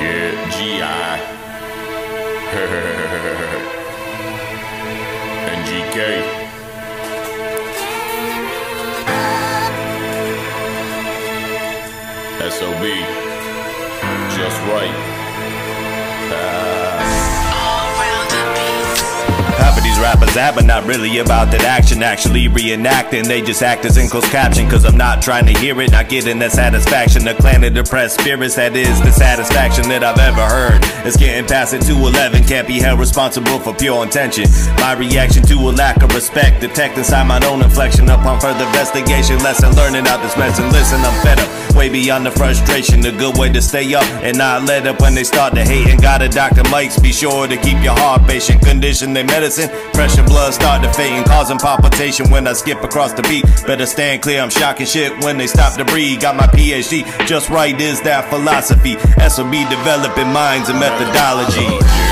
Yeah, GI. and GK. SOB. Just Write. These rappers at, but not really about that action. Actually reenacting, they just act as in closed caption. Cause I'm not trying to hear it, not getting that satisfaction. The clan of depressed spirits, that is the satisfaction that I've ever heard. It's getting past it to 11, can't be held responsible for pure intention. My reaction to a lack of respect, detect inside my own inflection upon further investigation. Lesson learning out this mess. And Listen, I'm fed up, way beyond the frustration. A good way to stay up and not let up when they start to hate. And got a Dr. Mike's, be sure to keep your heart patient. Condition their medicine, pressure blood start to fade and causing palpitation when I skip across the beat. Better stand clear, I'm shocking shit when they stop to breathe. Got my PhD, just right is that philosophy. SOB developing minds and methodology.